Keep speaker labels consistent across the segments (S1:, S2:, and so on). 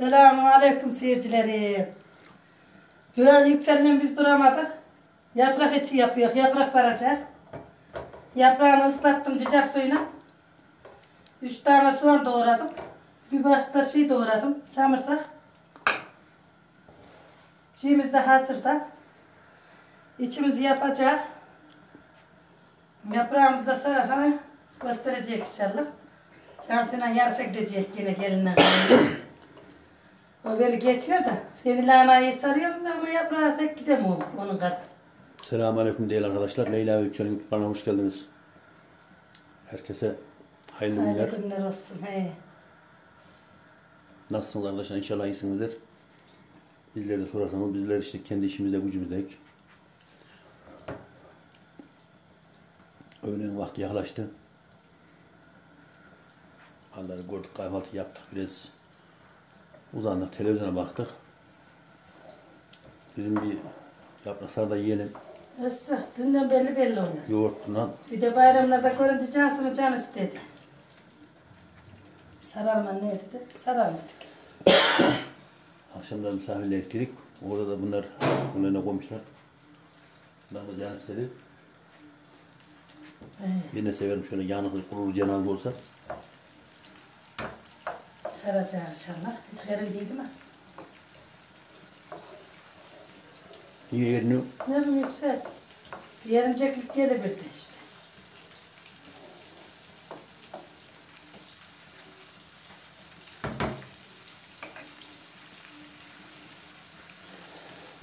S1: Selamun Aleyküm seyircileri. Böyle yükselen biz duramadık. Yaprak içi yapıyor. Yaprak saracak. Yaprağını ıslattım cicak suyuna. Üç tane soğan doğradım. Bir başta şey doğradım. Samırsak. Çiğimiz de hazırda. İçimizi yapacak. Yaprağımızı da sararken gösterecek inşallah. Cansu'yla yarışa gidecek yine gelinle. O beni geçiyor da. Beni lahanayı sarıyorum ama yaprağa pek gidemiyorum onun kadar.
S2: Selamünaleyküm değerli arkadaşlar. Leyla ve Yüksel'in kanalına hoş geldiniz. Herkese hayırlı günler.
S1: Hayırlı günler olsun. He.
S2: Nasılsınız arkadaşlar? İnşallah iyisinizdir. Bizleri de sorarsanız bizler işte kendi işimizde gücümüzdeyiz. Öğlen vakti yaklaştı. Onları gördük, kahvaltı yaptık. Biraz uzandık, televizyona baktık. Dedim bir yaprak sarda yiyelim.
S1: Esra, dünden belli belli oynar.
S2: Yoğurtla
S1: Bir de bayramlarda görünce Cansu'nun canı istedi. Saralım anne dedi. Saralım dedik.
S2: Akşamda misafirle gittik. Orada da bunlar önüne koymuşlar. Ben de can istedi.
S1: He.
S2: Ben de severim şöyle yanıklı kurulu cenaze olsa.
S1: Saracağız inşallah. Hiç heril değil mi?
S2: Yerini
S1: Ne bileyim yüksel. Yerimceklik de işte.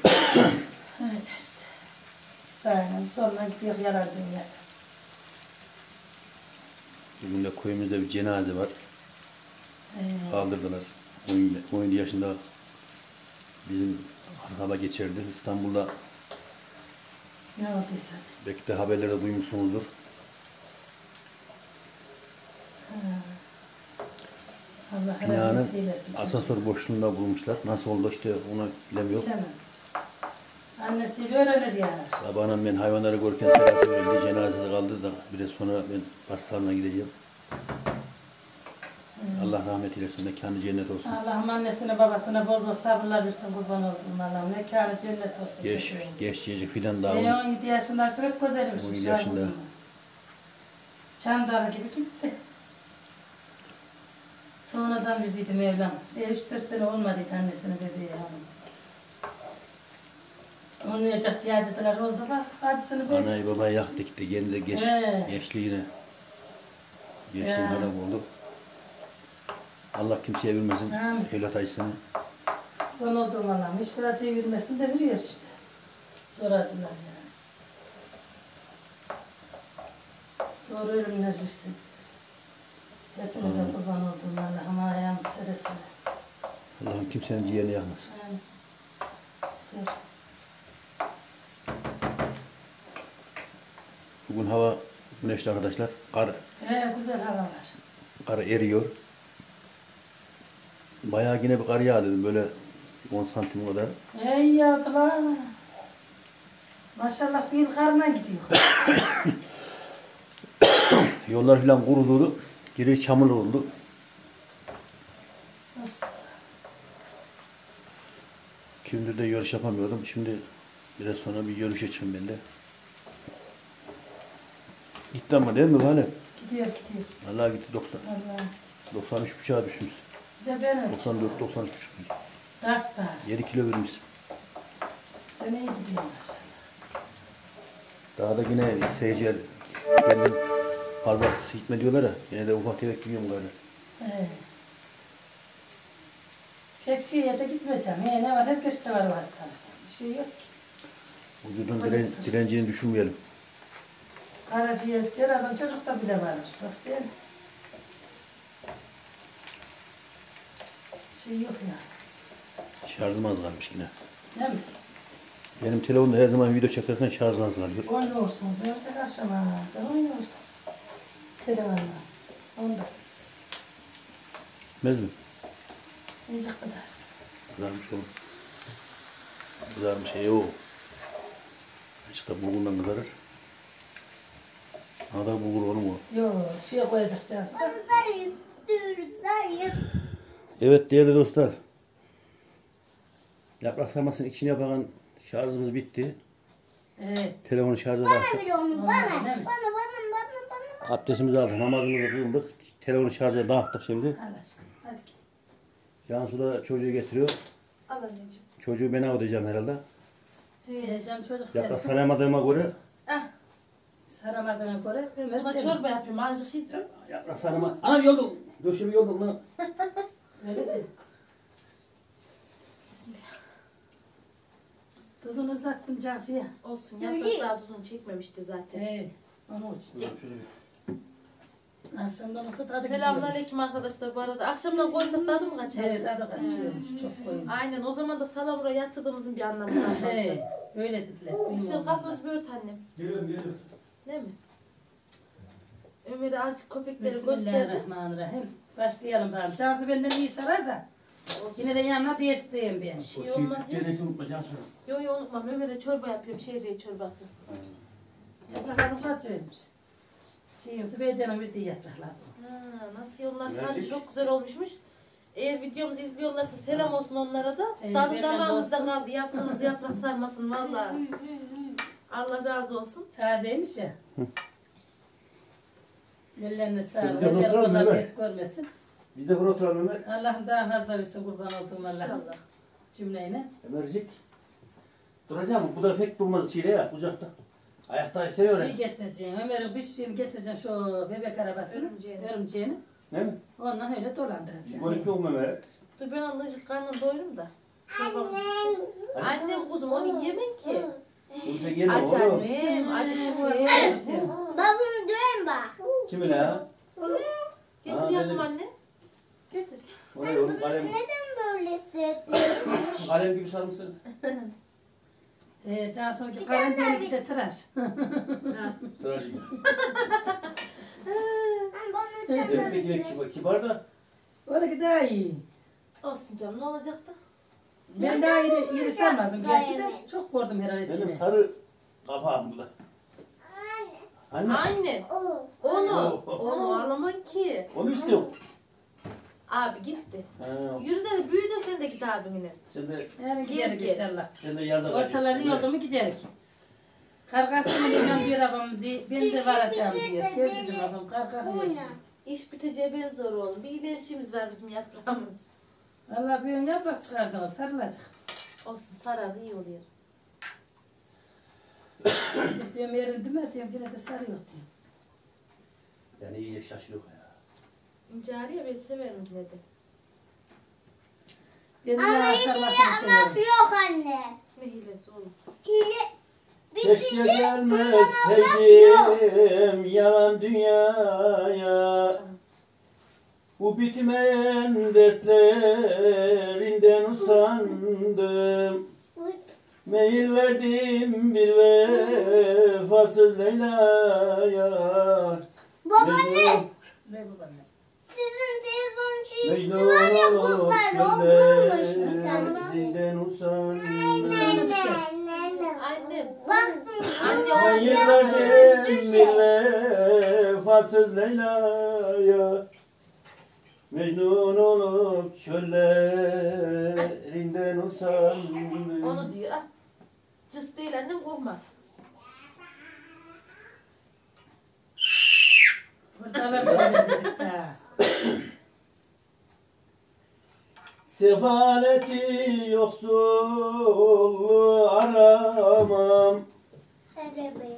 S1: Öyle işte. Sayın sonra gidiyor yarar dünya.
S2: bugün de köyümüzde bir cenaze var.
S1: Ee,
S2: Kaldırdılar. 17 17 yaşında bizim arkada geçirdi. İstanbul'da
S1: ne olduysa.
S2: belki de haberlerde duymuşsunuzdur.
S1: Allah
S2: Binanın asansör boşluğunda bulmuşlar. Nasıl oldu işte onu bilemiyor.
S1: Bilemem. Annesiyle öğrenir yani.
S2: Sabahına ben hayvanları görürken sırası verildi. Cenazesi kaldı da biraz sonra ben pastalarına gideceğim. Allah rahmet eylesin. Mekanı cennet olsun.
S1: Allah'ım annesine babasına bol bol sabırlar versin kurban oldum Allah'ım. Mekanı cennet olsun.
S2: Geç, geç yiyecek filan daha.
S1: E, 17 yaşında çok güzelmiş.
S2: 17
S1: şu an
S2: yaşında.
S1: Çandarı gibi gitti. Sonradan bir dedim Mevlam. E, 3-4 sene olmadıydı annesine dedi ya. Olmayacak diye acıdılar oldu bak. Acısını böyle.
S2: Anayı babayı yaktı gitti. Kendi de geç,
S1: He.
S2: gençliğine. Gençliğine
S1: Ya.
S2: helak oldu. Allah kimseye bilmesin.
S1: Amin.
S2: Evlat acısını.
S1: Ben oldum Allah'ım. Hiç acıyı yürümesin de biliyor işte. Zor acılar yani. Doğru ölümler versin. Hepinize kurban oldum Allah'ım. Ayağımız sere sere.
S2: Allah'ım kimsenin ciğerini yakmasın.
S1: Yani. Zor.
S2: Bugün hava güneşli arkadaşlar. Kar,
S1: Ee, güzel hava var.
S2: kar eriyor. Bayağı yine bir kar yağdı. Böyle 10 santim kadar.
S1: Ey yavrular. Maşallah bir yıl karına gidiyor.
S2: Yollar filan kurudu. Geri çamur oldu. Kimdir de yarış yapamıyordum. Şimdi biraz sonra bir yarış açayım ben de. Gitti ama değil mi Gale?
S1: Gidiyor gidiyor.
S2: Vallahi gitti 90.
S1: Vallahi.
S2: 93 buçuğa düşmüş.
S1: Bir de ben öyle.
S2: 94 93 buçuk.
S1: Dört tane.
S2: 7 kilo vermiş.
S1: Sen iyi gidiyorsun.
S2: Daha da yine seyirciler kendim fazla gitme diyorlar ya. Yine de ufak tefek gidiyorum galiba.
S1: Pek şeye de gitmeyeceğim. Ee, ne var? Herkeste var o hastalık. Bir şey yok ki.
S2: Vücudun diren, direncini düşürmeyelim.
S1: Karaciğer, cerrahın çocukta bile varmış. Bak sen. Şey yok ya.
S2: Şarjım az kalmış yine.
S1: Değil mi?
S2: Benim telefonda her zaman video çekerken şarj az kalıyor.
S1: Oynuyorsunuz. Yoksa akşama kadar oynuyorsunuz. Telefonla. Onda.
S2: Bilmez mi?
S1: İyice kızarsın.
S2: Kızarmış olur. Kızarmış şey o. Açıkta bulgurla kızarır. Ne kadar bulgur oğlum o.
S1: Yok, şeye koyacak cansı.
S2: Evet değerli dostlar. Yaprak sarmasının içine yapan şarjımız bitti.
S1: Evet.
S2: Telefonu şarja
S3: Bana
S2: taktık.
S3: bir onu bana. Bana bana bana bana.
S2: Abdestimizi aldık, namazımızı kıldık. Telefonu şarja dağıttık şimdi.
S1: Al aşkım. Hadi git.
S2: Cansu da çocuğu getiriyor.
S4: Al anneciğim.
S2: Çocuğu ben avlayacağım herhalde.
S1: Yiyeceğim çocuk
S2: Yaprak
S1: seni.
S2: saramadığıma göre
S4: Ah,
S1: Saramadığına göre Ömer seni.
S4: çorba yapayım. Azıcık şey
S2: yaprak sarama. Ana yoldum. Döşümü yoldum lan.
S1: Öyle de.
S4: Bismillah.
S1: Tuzunu uzattım Cansu'ya.
S4: Olsun. Yaprak daha tuzunu çekmemişti zaten.
S1: He. Onu için. Akşamdan olsa tadı gidiyormuş.
S4: Selamünaleyküm arkadaşlar bu arada. Akşamdan koysak tadı mı kaçar?
S1: Evet tadı kaçıyormuş çok koyunca.
S4: Aynen o zaman da salamura yatırdığımızın bir anlamı kalmazdı.
S1: He. Öyle dediler.
S4: Yüksel
S1: Bilmiyorum
S4: kapımızı bir ört annem.
S2: Geliyorum geliyorum.
S4: Değil mi? Ömer'e azıcık köpekleri gösterdi.
S1: Bismillahirrahmanirrahim. Başlayalım bakalım. Cansu benden iyi sarar da.
S4: Olsun.
S1: Yine de yanına desteğim ben.
S4: Şey olmaz ya.
S2: Denesi unutma Cansu.
S4: Yo yo unutmam. Ömer'e çorba yapıyorum. Şehriye çorbası.
S1: Yapraklarım kaç vermiş. Şeyin Zübeyde'nin verdiği yapraklar.
S4: Ha, nasıl yollar
S2: Gerçek.
S4: sadece çok güzel olmuşmuş. Eğer videomuzu izliyorlarsa selam olsun onlara da.
S1: Evet,
S4: Tadı damağımızda kaldı. Yaptığınız yaprak sarmasın valla. Allah razı olsun.
S1: Tazeymiş ya. Ellerine sağlık.
S2: Sen bize
S1: Eller
S2: oturalım
S1: kadar
S2: Ömer.
S1: dert görmesin.
S2: Biz de burada oturalım Ömer.
S1: Allah'ım daha fazla versin kurban olduğum Allah'ım.
S4: İnşallah.
S1: Cümleyle.
S2: Ömercik. Duracağım. Bu da pek durmaz şeyle ya kucakta. Ayakta seviyor
S1: Şey
S2: ya.
S1: getireceksin. Ömer'in bir şeyini getireceksin şu bebek arabasını.
S4: Örümceğini.
S1: Örümceğini.
S2: Ne mi?
S1: Ondan öyle dolandıracaksın.
S2: Bu iki olma Ömer.
S4: Dur ben onun ıcık karnını doyurum da. Bitsin. Annem kuzum onu yemek ki.
S2: Bunu sen yeme
S4: Aç
S2: oğlum.
S4: annem. Acı çıkıyor.
S3: Dön bak.
S2: Kimin ha?
S4: Getir
S2: Aa,
S4: yapım
S2: benim.
S4: anne. Getir.
S2: O ne oğlum? Kalem,
S3: Neden böyle sırtlıyorsun?
S2: kalem gibi sarmışsın.
S1: Ee, Cansu'nunki karın benimki de tıraş.
S4: Ha.
S2: Duracık.
S3: bana
S2: Evdeki de kibar, kibar da.
S1: Öyle daha iyi.
S4: Olsun canım ne olacak da?
S1: Ben daha iri, iri sarmazdım gerçi de. Çok gördüm herhalde
S2: Benim
S1: içine.
S2: sarı kapağım bu da. Anne.
S4: Anne. Onu.
S2: Oo.
S4: Onu alamam ki.
S2: Onu istiyorum.
S4: Abi gitti.
S2: Ha,
S4: Yürü de büyü de sen de git abinle.
S2: sen de,
S1: Yani
S4: Gez gez.
S1: inşallah.
S2: sen de yazar.
S1: Ortalarını yolda mı giderik? Karkatını diyorum diyor babam. di- Ben de varacağım diyor. Gördüm babam karkatını.
S4: İş biteceği ben zor oğlum. Bir iletişimimiz var bizim yaprağımız.
S1: Valla bir ön yaprak çıkardınız sarılacak.
S4: Olsun sarar iyi oluyor.
S1: Diyorum yerildi mi diyorum yine de sarıyor diyorum.
S2: Yani iyice şaşırıyor ya.
S4: İncari ya ben severim yine de.
S1: Ben de
S3: Ama hile anası yok anne.
S4: Ne hilesi oğlum.
S3: Hile.
S2: Keşke gelmeseydim yalan dünyaya Bu bitmeyen dertlerinden usandım Meyil verdim bir vefasız Leyla'ya
S3: Babaanne
S1: Ne bu bana?
S3: sizin televizyon çizgisi var ya
S2: olup
S3: kurtlar oldurmuş mu sen?
S2: çöllerinden usandım
S4: Annem.
S3: Baktım
S2: Meyil verdim bir vefasız Leyla'ya Mecnun olup çöllerinden usandım
S4: Onu diyor. Cız değil annem korkma.
S2: Sefaleti yoksulluğu aramam.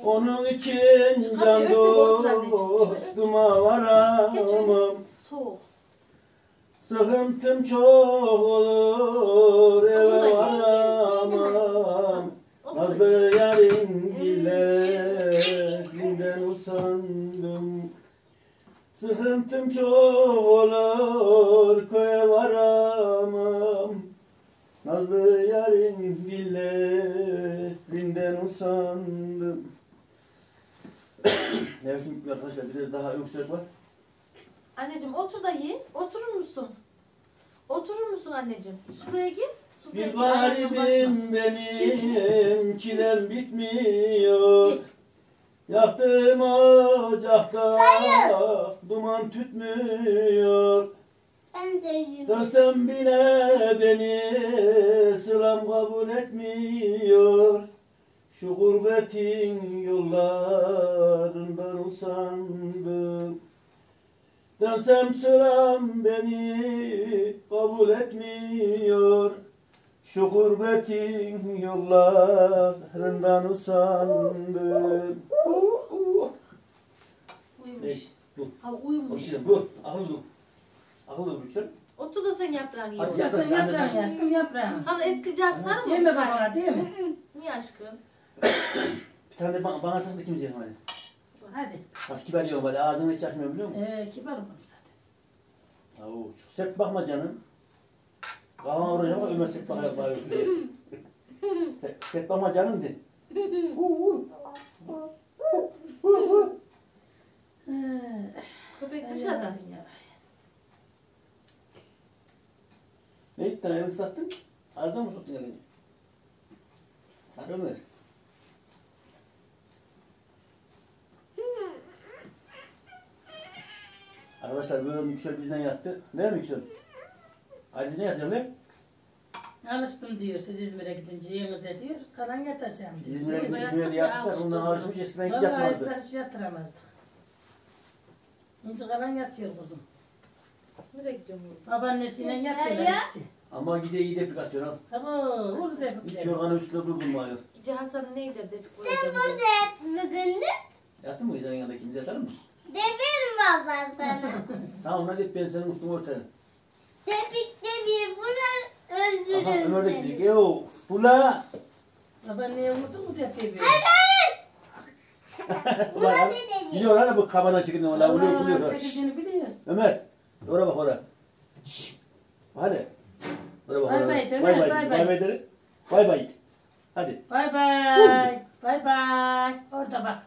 S2: Onun için can dostuma varamam. Sıkıntım çok olur eve varamam
S4: Da
S2: Nazlı yarın dillerinden usandım Sıkıntım çok olur köye varamam Nazlı yarın dillerinden usandım Nefesim bitmiyor arkadaşlar biraz daha öksürük var
S4: Anneciğim otur da ye. Oturur musun? Oturur musun anneciğim? Şuraya gir.
S2: Bir garibim benim çilem bitmiyor.
S4: Git.
S2: Yaktım ocakta duman tütmüyor. Dönsem bile beni sılam kabul etmiyor. Şu gurbetin yollarından usandım. Dönsem sıram beni kabul etmiyor Şu gurbetin yollarından usandım
S4: Uyumuş.
S2: Bu.
S4: Ha uyumuş.
S2: Şimdi bu. Sen.
S4: Otur da sen yaprağını ye.
S2: Hadi yap.
S1: Sen yaprağın ya aşkım yaprağın.
S4: Sana etkileyeceğiz sarı mı?
S1: Mi baba değil mi?
S4: Niye aşkım?
S2: Bir tane de bana, bana sakın ikimiz yiyelim hadi.
S1: Hadi.
S2: Nasıl kibar yiyorum böyle ağzını hiç açmıyor biliyor musun?
S1: Ee, kibar olalım zaten.
S2: Oo, çok sert bakma canım. Kafana vuracak ama Ömer. Sert, sert bakma canım de.
S4: Köpek dışarıda.
S2: Ne ettin ayağını ıslattın? Ağzına mı soktun elini? Sarı Ömer. Arkadaşlar böyle Yüksel bizden yattı. Değil mi Yüksel? Ali bizden yatacağım mi?
S1: Alıştım diyor siz İzmir'e gidince yemize diyor. Kalan yatacağım
S2: Biz. İzmir'e
S4: Biz
S2: İzmir'de yatmışlar.
S4: o
S2: alışmış eskiden hiç
S1: Vallahi
S2: yatmazdı.
S1: esnaf hiç yatıramazdık. İnci kalan yatıyor kuzum.
S4: Nereye gidiyorsun oğlum?
S1: Babaannesiyle yatıyorlar
S3: Ya.
S1: ikisi.
S2: Ama gece iyi depik atıyor ha.
S1: Ama olur da
S2: Hiç yorganın üstünde durdum mu ayol?
S4: Gece Hasan'ı ne gider dedik
S3: Sen burada
S4: diye.
S3: yat bugün de.
S2: Yattın mı yanında ikimiz yatalım mı?
S3: Deverim baba sana.
S2: Tamam hadi ben senin üstünü örterim.
S3: Tepikte bir vurar
S2: Aha
S3: öldürürüm
S2: Ömer de
S3: seni.
S2: gidecek. Yo bula.
S1: Babaanneye vurdun mu tepeyi böyle?
S2: Ulan
S3: dedeciğim.
S2: Biliyor lan bu kabana çekildi valla buluyor
S1: Allah
S2: buluyor.
S1: çekicini biliyor.
S2: Ömer. Oraya bak oraya. Şşş. Hadi. Oraya bak oraya.
S1: bay
S2: Bay
S1: bay
S2: bay.
S1: bay.
S2: Bay bay. Bay bay. Hadi.
S1: Bay bay. Bay bay. Orada bak.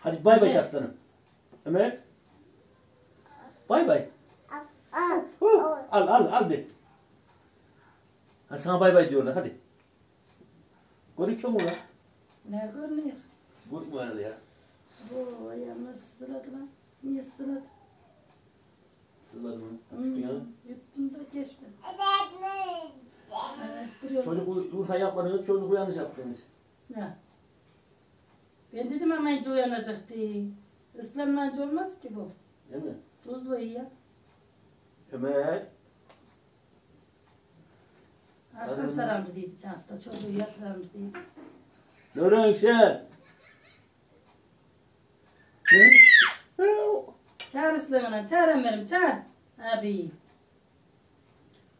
S2: Hadi bay bay aslanım. Ömer. Bay bay.
S3: Al.
S2: Al al de. Hadi sana bay bay diyorlar hadi. Görüküyor mu lan?
S1: Ne görünüyor?
S2: Görükmüyor herhalde ya.
S1: Bu ayağım nasıl sıladı lan? Niye sıladı?
S2: Sızladı mı?
S1: Hmm,
S2: Çıktın ya.
S1: Yuttum da geçmedi.
S2: Çocuk uy- yumurta yapmadınız, çocuk uyanış yaptınız.
S1: Ya. Ben dedim ama ince uyanacak diye. Islanmayınca olmaz ki bu.
S2: Değil mi?
S1: Tuzlu iyi ya.
S2: Ömer.
S1: Akşam saramdı dedi Cansu'da. Çocuğu yatıramdı dedi.
S2: Nurhan. Ne?
S1: Çağır ıslamına. Çağır Ömer'im çağır. Abi.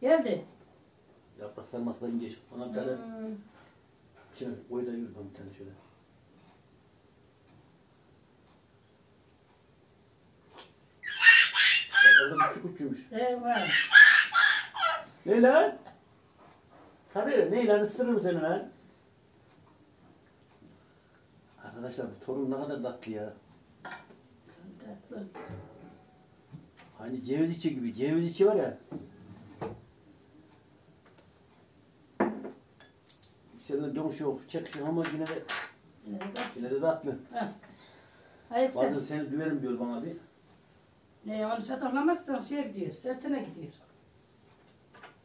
S1: Geldi.
S2: Yaprak sarması da ince. Ona bir tane
S1: Hmm.
S2: şöyle koy da yürü bana bir tane şöyle. Orada küçük uçuymuş.
S1: E var.
S2: Ne lan? Sarı ne lan ısırırım seni lan. Arkadaşlar bu torun ne kadar tatlı ya.
S1: Tatlı.
S2: Hani ceviz içi gibi. Ceviz içi var ya. Senin dönüş yok. Çekişiyor ama yine de
S1: Yine de tatlı. sen.
S2: Bazen seni düverim diyor bana bir.
S1: Ne onu şataklamazsan şeye gidiyor. Sertine gidiyor.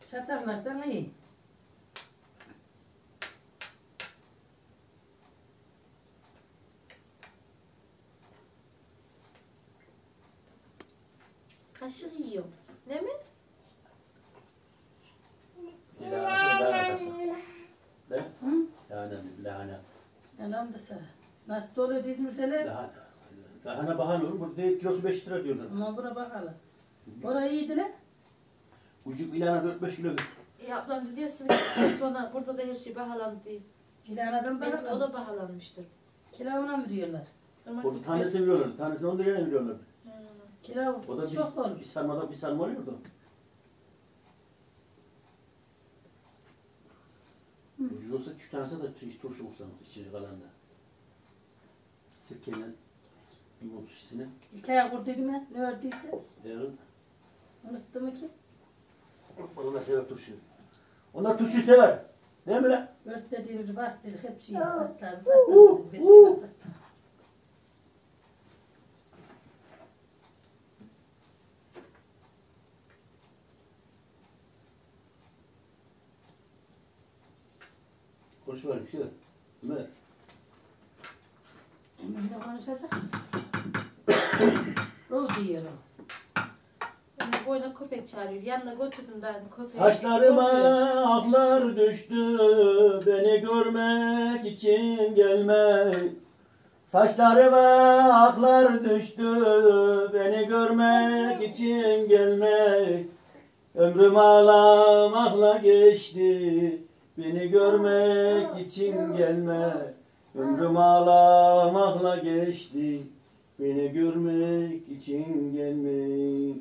S1: Şataklarsan iyi.
S4: Kaşık yiyor. Değil mi?
S2: Lahana, lahana taşı. Ne?
S1: Hı?
S2: Lahana,
S1: da sana. Nasıl doluyor İzmir'deler?
S2: Lahana. Lahana bahane olur. Burada değil, kilosu 5 lira diyorlar.
S1: Ama buna bakalım. Orayı iyiydi lan.
S2: Ucuk bir lahana 4-5 kilo.
S4: E, ablam dedi ya siz gittikten sonra burada da her şey pahalandı diye.
S1: İlanadan
S4: Belki o da
S1: bakalım.
S4: pahalanmıştır.
S1: Kilavına mı?
S2: Orada
S4: Domates
S2: tanesini veriyorlar. Tanesini 10 liraya veriyorlar.
S1: Kilav
S2: O da
S1: çok
S2: bir,
S1: olur.
S2: bir sarmada bir sarma oluyordu. Ucuz olsa üç tanesi de hiç turşu vursanız içine kalan da. Sirkeyle limon şişesine.
S1: Hikaye kurduydum ben. Ne ördüyse.
S2: Yarın.
S1: Unuttum mu ki?
S2: Onlar sever turşuyu. Onlar turşuyu sever. Değil mi lan?
S1: Ört dediğimizi bas dedik. Hep çiğ patlar. Patlar.
S2: Konuşma yüksel. Ömer.
S1: Eminle konuşacak. O diyor o.
S4: Ömer boyuna köpek çağırıyor. Yanına götürdüm daha köpeği.
S2: Saçlarıma
S4: Korkuyor.
S2: aklar düştü, beni görmek için gelme. Saçlarıma aklar düştü, beni görmek için gelme. Ömrüm ağlamakla geçti, beni görmek için gelme. Ömrüm ağlamakla geçti, beni görmek için gelme.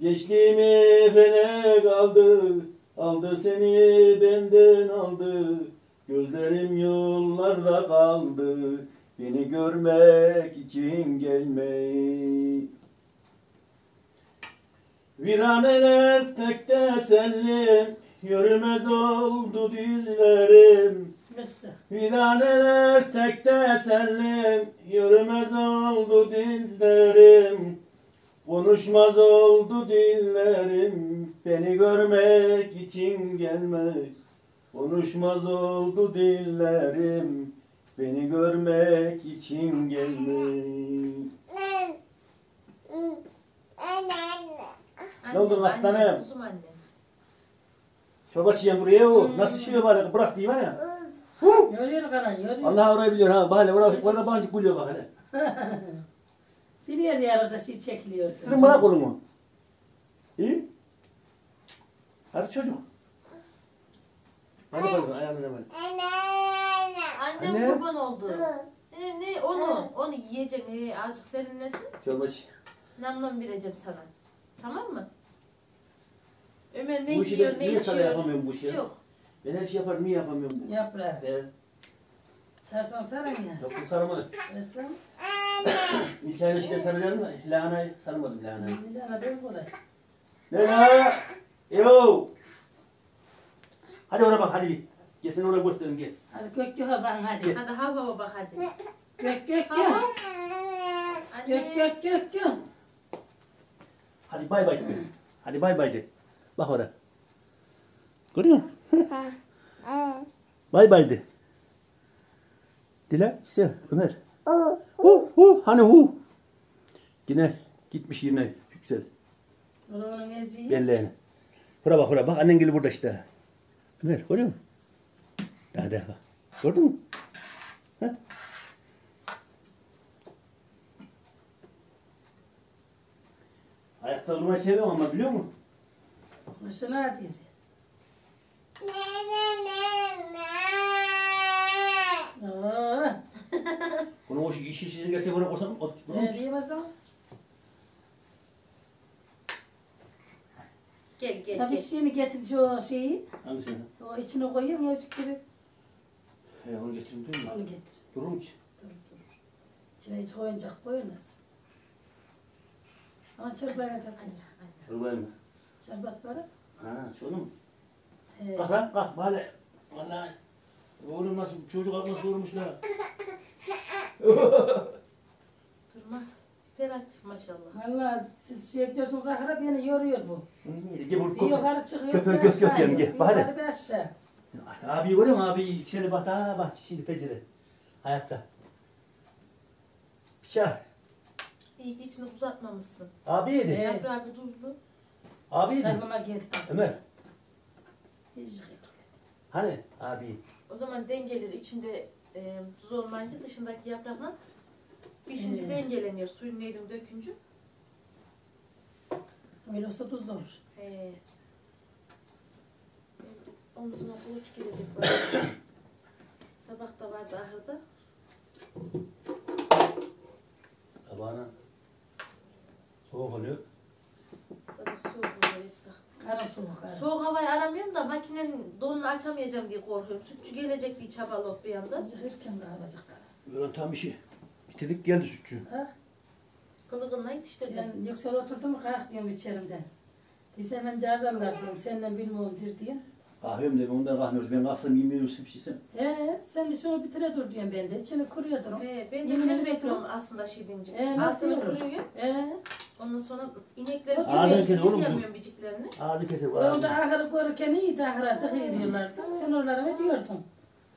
S2: Gençliğimi felek aldı, aldı seni benden aldı. Gözlerim yollarda kaldı, beni görmek için gelme. Viraneler tek tesellim, yürümez oldu dizlerim. Viraneler tek tesellim, yürümez oldu dizlerim. Konuşmaz oldu dillerim, beni görmek için gelmek. Konuşmaz oldu dillerim, beni görmek için gelmek. Ne oldu
S4: annem.
S2: Çorba çiğen buraya o. Nasıl şey var bırak diyeyim ya.
S1: Yoruyor karan yoruyor.
S2: Allah orayı biliyor ha. Bak hele orada, orada bancık buluyor bak hele.
S1: Bir yer yarıda şey çekiliyor.
S2: Sırın bana kolumu. İyi. Sarı çocuk. Hadi bakalım ayağını hemen.
S4: Annem
S2: Anne.
S4: kurban oldu. Ne, ne onu, onu yiyeceğim. Ee, azıcık serinlesin.
S2: Çorba çiğ.
S4: Nam nam vereceğim sana. Tamam mı? Ömer ne
S2: Bu işi
S4: yiyor,
S2: ben
S4: ne
S2: niye sana
S4: içiyor?
S2: yapamıyorum bu işi ya?
S4: Yok.
S2: Ben her şey yaparım niye yapamıyorum bu?
S1: Yaprağı.
S2: Evet.
S1: Sarsan saran ya.
S2: Yok bu sarmadı.
S1: Esra.
S2: İlk ayın işte saracağım da lahanayı sarmadım lahanayı.
S1: Tane değil kolay.
S2: Leyla! Yo! Hadi oraya bak hadi bir. Gel seni oraya göstereyim gel.
S1: Hadi gök göğe bakın hadi.
S4: Hadi hav hava bak hadi. Anne.
S1: gök gök gök.
S2: Hadi bay bay de. Hadi bay bay de. Bak oraya. Görüyor musun? Bay bay de. Dile, güzel, Ömer. Hu, hu, hani hu. Yine gitmiş yine yüksel. Belleğine. Hura bak hura bak annen gelip burada işte. Ömer görüyor musun? Daha daha bak. Gördün mü? Ha? Ayakta durmayı seviyorum ama biliyor musun?
S1: Hoşuna diyor. Oo.
S2: Bunu o işi işi gelse bana koysam ot.
S1: Ne diyeyim o zaman?
S4: Gel gel
S1: Tabii
S4: gel.
S1: şimdi getir şu şeyi.
S2: Hangisini?
S1: O içine koyuyorum yavcık gibi.
S2: He onu getireyim değil mi?
S1: Onu getir.
S2: Durur mu ki?
S1: Dur dur. İçine hiç oyuncak koyulmaz. Ama.
S2: Dur ben mi?
S1: Çırpası var.
S2: Ha şunu mu?
S1: He.
S2: Kalk lan kalk bari. Vallahi. Oğlum nasıl çocuk nasıl durmuş lan?
S4: Durmaz. Hiperaktif maşallah.
S1: Valla siz şey gidiyorsun kahra beni yoruyor bu.
S2: Gel
S1: Bir
S2: köpek.
S1: yukarı çıkıyor
S2: Köpeği
S1: bir
S2: gök
S1: aşağı iniyor.
S2: gel, hele.
S1: yukarı bir aşağı.
S2: Abi görüyor musun abi yükseli bak ha bak şimdi pencere. Hayatta. Bıçak.
S4: İyi ki içini uzatmamışsın.
S2: Abi yedi.
S1: Evet.
S4: Yaprağı bir tuzlu.
S2: Abi yedi.
S1: Karnıma geldi.
S2: Ömer. Hani abi.
S4: O zaman dengeleri içinde e, tuz olmayınca dışındaki yaprakla pişince
S1: Hmm.
S4: dengeleniyor. Suyun neydim dökünce.
S1: Öyle olsa tuz da olur.
S4: He. Omzuma kuluç gelecek böyle. Sabah da vardı ahırda.
S2: Tabağına. Soğuk oluyor.
S4: Sabah soğuk oluyor Esra.
S1: Kara soğuk. Kara.
S4: Soğuk havayı aramıyorum da makinenin donunu açamayacağım diye korkuyorum. Sütçü gelecek diye çabalık bir yandan.
S1: Erken de alacak kara.
S2: Tam işi. Bitirdik geldi sütçü.
S1: Ha?
S4: Kılıkınla yetiştirdim.
S1: Ben yüksel oturdum kalk diyorum içerimden. Dise ben cazarlar diyorum senden bilmiyorum dir diye.
S2: Kahvem de ondan kahve Ben kalksam yemeği bir şey isem.
S1: Ee, sen işini bitire dur diyorum ben de. İçini kuruyor durum.
S4: He, ben de
S1: Yemin
S4: seni
S1: ederim.
S4: bekliyorum aslında şey deyince.
S1: Ee, nasıl
S4: Aslında
S1: olur?
S4: kuruyor.
S1: Ee,
S4: Ondan sonra inekleri
S2: Ağzını kes oğlum bu.
S4: girmiyorum biciklerini.
S2: Ağzı keser.
S1: Orada
S2: ağzı.
S1: ahırı görürken iyiydi ahıra dıkı ediyorlardı. Sen oralara ne diyordun?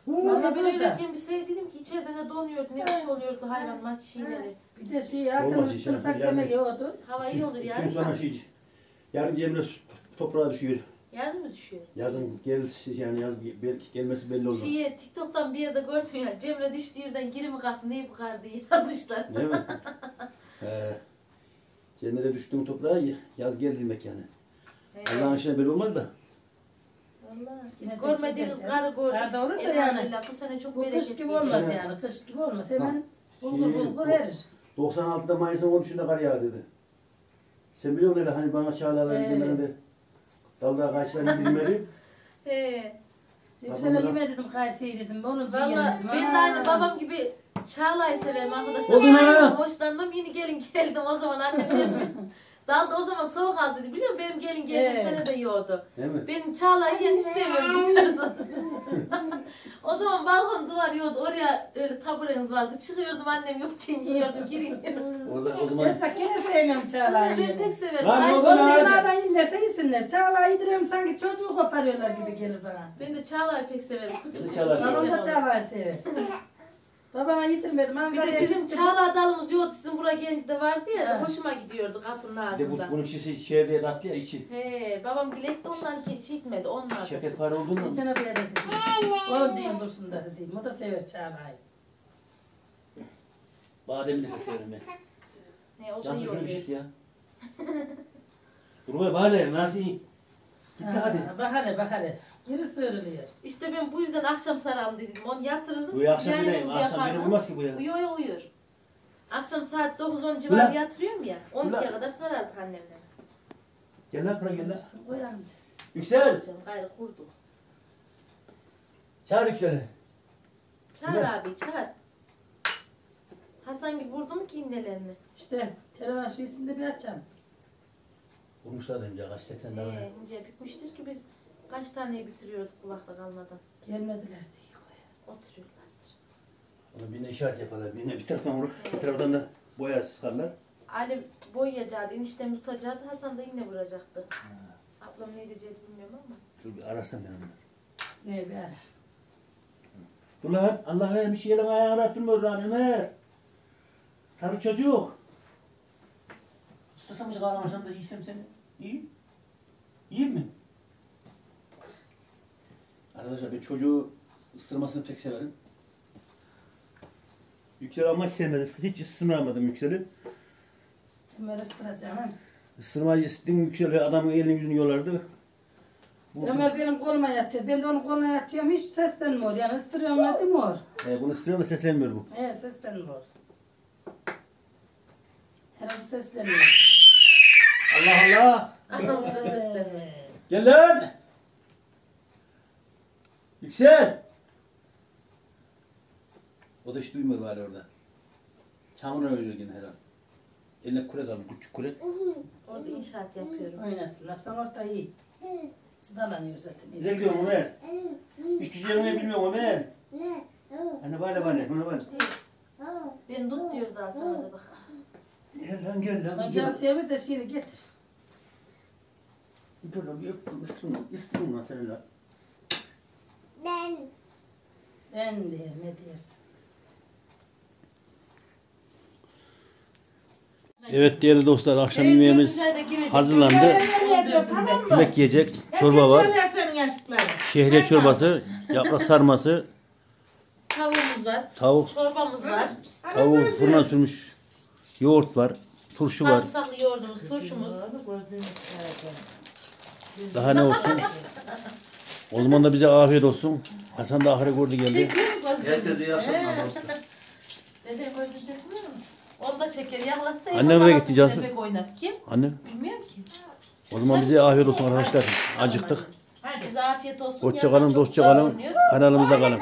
S4: Valla ben öyleyken bir sevdim ki içeride ne donuyordu ne bir şey oluyordu hayvan mak şeyleri.
S1: Bir de şey
S2: Olmaz
S1: altın
S2: hiç
S1: üstünü
S2: yani,
S1: tak
S2: yani.
S4: Hava iyi olur
S2: Gün
S4: yarın.
S2: şey. Yarın Cemre toprağa düşüyor.
S4: Yarın mı düşüyor?
S2: Yazın gel yani yaz gel- gelmesi belli olmaz.
S4: Şeye TikTok'tan bir yerde gördüm ya Cemre düştüğü yerden geri mi kalktı neyi bu kadar diye yazmışlar.
S2: Değil mi? He. Cemre düştüğün toprağa yaz gel demek yani. Allah'ın işine belli olmaz da.
S4: Hiç görmediğimiz karı gördük.
S1: Ha, doğru da yani.
S4: Bu sene çok
S1: Bu kış
S4: bereketli.
S1: gibi olmaz
S2: Şey-
S1: yani. Kış gibi olmaz. Hemen bulgur
S2: Şey,
S1: bulgur
S2: bu-
S1: erir.
S2: 96'da Mayıs'ın 13'ünde kar yağdı dedi. Sen biliyor musun öyle hani bana çağlarlar
S1: Evet.
S2: gidelim de dalda kaçlarını bilmeli.
S4: He.
S1: Yüksele
S2: Babam-
S1: yeme dedim Kayseri dedim. Onu
S4: Valla
S1: yiyemedim.
S4: ben de aynı babam gibi Çağla'yı severim arkadaşlar.
S2: Mu?
S4: Ben hoşlanmam yeni gelin geldim o zaman annem dedi mi? Dalda o zaman soğuk aldı dedi biliyor musun? Benim gelin geldiğim
S1: Evet.
S4: sene de yiyordu.
S2: Değil mi?
S4: Benim Çağla'yı sevmiyorum biliyordum. o zaman balkon duvar yiyordu. Oraya öyle tabureniz vardı. Çıkıyordum annem yokken yiyordum girin.
S2: Orada o zaman
S1: Esra yine sevmiyorum Çağla'yı.
S4: ben pek severim.
S2: Lan
S4: Ay,
S2: o
S1: O
S2: zaman-
S4: sevmiyorum.
S1: Sevma'dan yerlerse yesinler. Çağla'yı yediriyorum sanki çocuğu koparıyorlar gibi gelir bana.
S4: Ben de Çağla'yı pek severim.
S2: Ben de
S4: Küçük
S2: Çağla'yı
S4: küçük
S1: Babam da
S4: onu.
S1: Çağla'yı sever. Babama yedirmedim.
S4: Bir de bizim. Çağla dalımız yoktu. Sizin buraya gelince de vardı ya.
S1: Ha.
S4: Hoşuma gidiyordu kapının
S2: bir de bu,
S4: ağzında.
S2: bunun şişesi şehriye de attı ya içi.
S4: He, babam dilekti ondan hiç içmedi. Onlar.
S2: Şeker para oldu mu?
S1: Geçene bir yere dedim. Onuncu yıl dursun da dedim. O da sever Çağla'yı.
S2: Bademi de çok severim ben.
S4: He, o da
S2: Cansu şöyle bir şey ya. Dur be bari nasıl iyi? Git de hadi.
S1: Ha, Bak hele bak hele. Geri sığırılıyor.
S4: İşte ben bu yüzden akşam saralım dedim. Onu yatırırdım.
S2: Bu akşam
S4: yayınınızı
S2: akşam beni
S4: yapardım.
S2: uyumaz ki bu ya.
S4: Uyuyor ya uyur. Akşam saat 9-10 civarı yatırıyorum ya. 12'ye
S2: Ulan.
S4: kadar sarardık annemle.
S2: Gel lan buraya gel lan.
S1: Koy amca.
S2: Yüksel.
S4: Hocam gayrı kurduk.
S2: Çağır Yüksel'i.
S4: Çağır
S2: Ulan.
S4: abi çağır. Hasan gibi vurdu mu ki innelerini?
S1: İşte telefon şişesinde bir açalım.
S2: Vurmuşlar dedim kaç 80 tane.
S4: Ee, ince bitmiştir ki biz kaç taneyi bitiriyorduk kulakta kalmadan.
S1: Gelmediler diye koy.
S4: Oturuyorlardır.
S2: Ona birine işaret yaparlar. Birine bir taraftan vurur. Bir taraftan da boyar sıkarlar.
S4: Ali boyayacaktı, eniştem tutacaktı, Hasan da yine vuracaktı. Ablam ne diyeceğini bilmiyorum ama.
S2: Dur bir arasam ben onu.
S1: Ne bir ara.
S2: Dur lan Allah vermiş yerin ayağını attırmıyor lan Ömer. Sarı çocuk. Istasam hiç ağlamasam da yiysem seni. İyi. İyi mi? Arkadaşlar ben çocuğu ıstırmasını pek severim. Yüksel ama hiç sevmedi. Hiç ısırmadım Yüksel'i.
S1: Ömer ıstıracağım. ha.
S2: Isırmayı istediğin Yüksel'i adamın elini yüzünü yolardı. Bu,
S1: Ömer benim koluma yatıyor. Ben de onun koluna yatıyorum. Hiç seslenmiyor. Yani ıstırıyorum ne demiyor.
S2: e, bunu ısırıyor da seslenmiyor bu.
S1: He seslenmiyor. Herhalde seslenmiyor.
S2: Allah Allah. Gel lan. Yüksel. O da hiç duymuyor bari orada. Çamurla ölüyor yine herhalde. Eline kure kalmış, küçük kure.
S4: Orada inşaat yapıyorum.
S1: Oynasın. Yapsan orta iyi. Sıdalanıyor zaten.
S2: Nereye gidiyorsun Ömer? Hiçbir şey yemeyi bilmiyorum Ömer. Hani böyle böyle, bunu böyle.
S4: Beni tut diyor daha sonra da bak.
S2: Gel lan gel lan. Gel.
S1: sevir de şiiri getir.
S2: Dur lan öptüm, lan seni lan.
S3: Ben
S1: Ben de ne dersin.
S2: Evet değerli dostlar akşam yemeğimiz hazırlandı. Yemek yiyecek, çorba var. Şehriye çorbası, yaprak sarması,
S4: Tavuğumuz var,
S2: tavuk,
S4: çorbamız var,
S2: tavuk fırına sürmüş yoğurt var, turşu var.
S4: sarımsaklı yoğurdumuz, turşumuz.
S2: Daha ne olsun? O zaman da bize afiyet olsun. Hasan da ahire gördü geldi.
S4: Çekiyor mu gözlüğünü?
S2: Herkese iyi akşamlar dostlar.
S4: Onu da çeker. Yaklaşsa
S2: Annem
S4: yapamaz,
S2: nereye gitti Cansu?
S4: Bebek oynar. Kim?
S2: Anne,
S4: Bilmiyorum ki.
S2: o zaman bize afiyet olsun arkadaşlar. Acıktık.
S4: Bize afiyet olsun.
S2: Hoşça kalın, dostça kalın. Kanalımızda kalın.